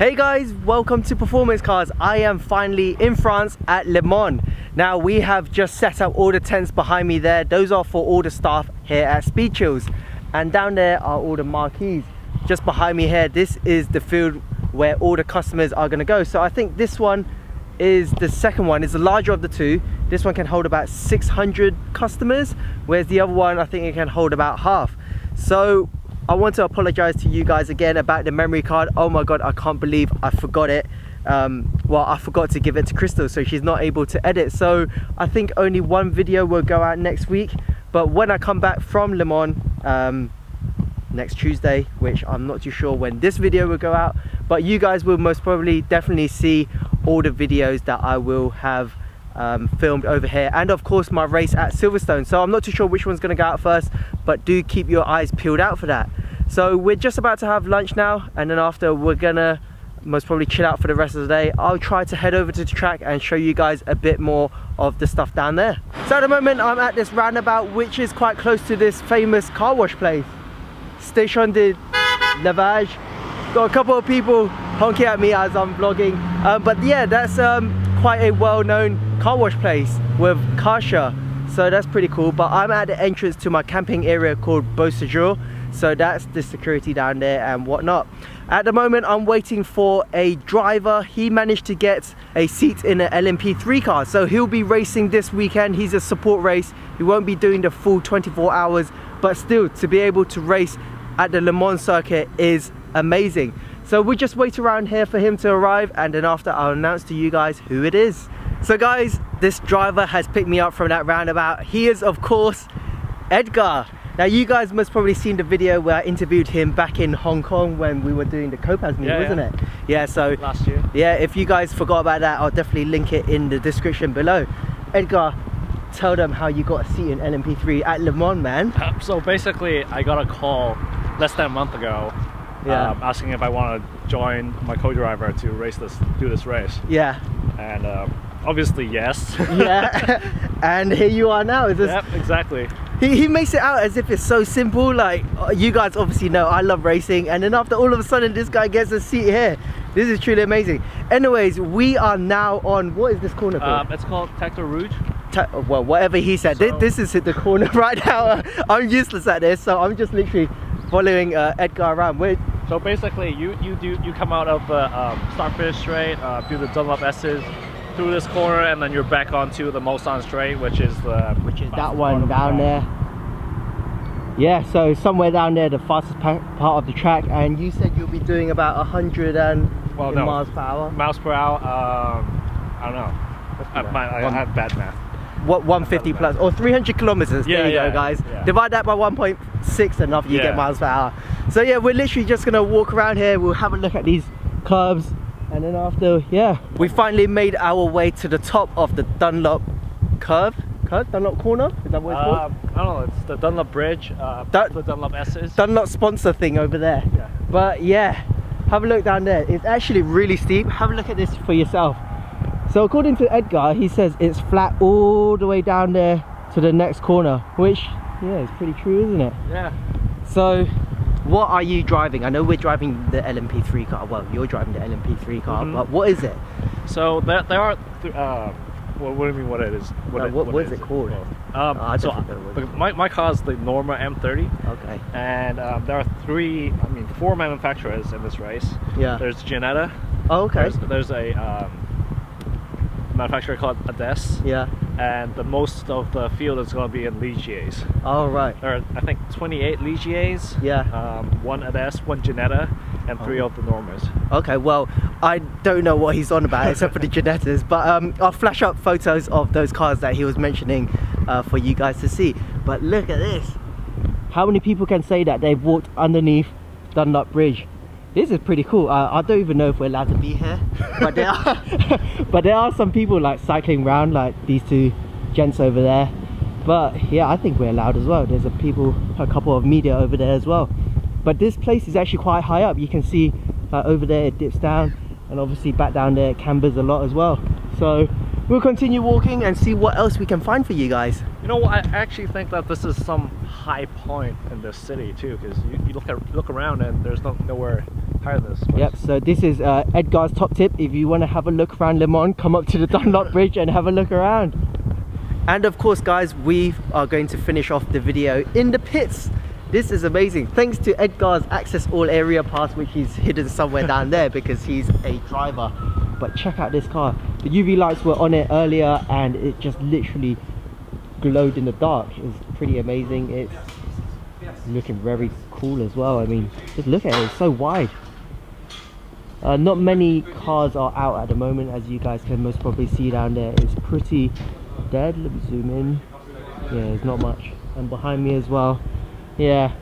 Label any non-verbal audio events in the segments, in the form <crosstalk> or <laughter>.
Hey guys, welcome to Performance Cars. I am finally in France at Le Mans. Now we have just set up all the tents behind me there. Those are for all the staff here at Speed Chills. And down there are all the marquees. Just behind me here, this is the field where all the customers are gonna go. So I think this one is the second one, is the larger of the two. This one can hold about 600 customers, whereas the other one, I think it can hold about half. So I want to apologize to you guys again about the memory card. Oh my God, I can't believe I forgot it. Um, well, I forgot to give it to Crystal, so she's not able to edit. So I think only one video will go out next week. But when I come back from Le Mans, um, next Tuesday, which I'm not too sure when this video will go out, but you guys will most probably definitely see all the videos that I will have um, filmed over here and of course my race at Silverstone so I'm not too sure which one's going to go out first but do keep your eyes peeled out for that so we're just about to have lunch now and then after we're gonna most probably chill out for the rest of the day. I'll try to head over to the track and show you guys a bit more of the stuff down there. So at the moment I'm at this roundabout which is quite close to this famous car wash place. Station de Lavage. Got a couple of people honking at me as I'm vlogging. Uh, but yeah, that's um, quite a well-known car wash place with Karcher. So that's pretty cool. But I'm at the entrance to my camping area called Beau so that's the security down there and whatnot. At the moment i'm waiting for a driver. He managed to get a seat in an lmp3 car. So he'll be racing this weekend. He's a support race. He won't be doing the full 24 hours but still to be able to race at the le mans circuit is amazing. So we'll just wait around here for him to arrive and then after i'll announce to you guys who it is so guys this driver has picked me up from that roundabout he is of course edgar now you guys must probably seen the video where I interviewed him back in Hong Kong when we were doing the Copas meet, yeah, wasn't yeah. it? Yeah, so last year. Yeah, if you guys forgot about that, I'll definitely link it in the description below. Edgar, tell them how you got a seat in LMP3 at Le Mans, man. Uh, <laughs> so basically, I got a call less than a month ago yeah. Um, asking if I want to join my co-driver to race this, do this race. Yeah. And um, obviously, yes. <laughs> yeah. <laughs> and here you are now. This... Yep, exactly he, he makes it out as if it's so simple like uh, you guys obviously know I love racing and then after all of a sudden this guy gets a seat here this is truly amazing anyways we are now on what is this corner called? Um, it's called Tertre Rouge well whatever he said so, this, this is the corner <laughs> right now I'm useless at this so I'm just literally following uh, Edgar around Wait. so basically you you do you come out of uh, um, start-finish Straight uh, do the Dunlop S's through this corner and then you're back onto the Mulsanne Straight which is the which is that one down there. Yeah so somewhere down there the fastest part of the track and you said you'll be doing about 100 and well, no. miles per hour? Miles per hour um, I don't know. I, I, I had bad math. What 150 plus or 300 kilometers yeah, there you yeah, go guys. yeah. divide that by 1.6 enough you get miles per hour. So yeah we're literally just gonna walk around here. We'll have a look at these curves and then after yeah. We finally made our way to the top of the Dunlop curve. Curve? Dunlop corner? Is that what it's uh, called I don't know it's the Dunlop bridge uh, Dun the Dunlop S's. Dunlop sponsor thing over there. Yeah. but yeah. Have a look down there. It's actually really steep. Have a look at this for yourself. So according to Edgar he says it's flat all the way down there to the next corner which yeah it's pretty true isn't it? Yeah. So what are you driving? I know we're driving the LMP3 car. Well, you're driving the LMP3 car, mm -hmm. but what is it? So there, there are. Uh, well, what do you mean? What it is? What, no, it, what, what is, it called? Um, oh, so my my car is the Norma M30. Okay. And um, there are three. I mean, four manufacturers in this race. Yeah. There's Ginetta. Oh, okay. There's, there's a um, manufacturer called Ades. Yeah. And the most of the field is going to be in Ligiers. Oh, right. There are, I think, 28 Ligiers. Yeah. Um, one Ades, one Ginetta, and three oh. of the Normas. Okay, well, I don't know what he's on about except for the Ginettas, but um, I'll flash up photos of those cars that he was mentioning uh, for you guys to see. But look at this. How many people can say that they've walked underneath Dunlop Bridge? This is pretty cool. Uh, i don't even know if we're allowed to be here but there are <laughs> but there are some people like cycling around like these two gents over there. But yeah i think we're allowed as well. There's a people a couple of media over there as well. But this place is actually quite high up. You can see over there it dips down and obviously back down there it cambers a lot as well. So we'll continue walking and see what else we can find for you guys. You know what? i actually think that this is some high point in this city too because you, you, look at look around and there's no, nowhere higher than this. Yep, so this is uh, Edgar's top tip. If you want to have a look around Le Mans, come up to the <laughs> Dunlop Bridge and have a look around. And of course, guys, we are going to finish off the video in the pits. This is amazing. Thanks to Edgar's access all area pass, which he's hidden somewhere down there <laughs> because he's a driver. But check out this car. The UV lights were on it earlier and it just literally glowed in the dark. It was pretty amazing. It's looking very cool as well. I mean, just look at it, it's so wide. Uh, not many cars are out at the moment, as you guys can most probably see down there. It's pretty dead. Let me zoom in. Yeah, there's not much. And behind me as well. Yeah,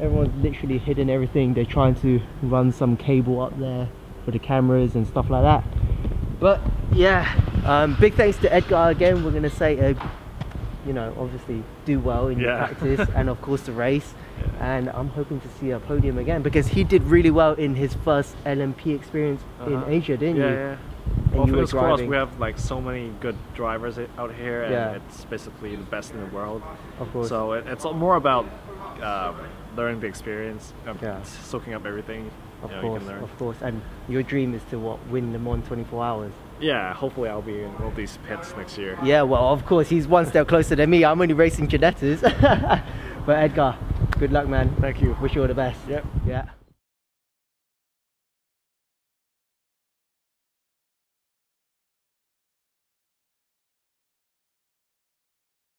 everyone's literally hidden everything. They're trying to run some cable up there for the cameras and stuff like that. But yeah, um, big thanks to Edgar again. We're gonna say, uh, you know, obviously do well in your practice <laughs> and of course the race. Yeah. And I'm hoping to see a podium again because he did really well in his first LMP experience in Uh-huh. Asia, didn't yeah, you? yeah. And well, you were driving. We have like so many good drivers out here, and Yeah. it's basically the best in the world. Of course. So it, it's more about um, learning the experience, um, Yeah. soaking up everything. Of you know, course, of course. And your dream is to what? Win Le Mans 24 hours. Yeah, hopefully I'll be in all these pits next year. Yeah, well, of course, he's one step closer than me. I'm only racing Ginettas. <laughs> but Edgar, good luck, man. Thank you. Wish you all the best. Yep. Yeah.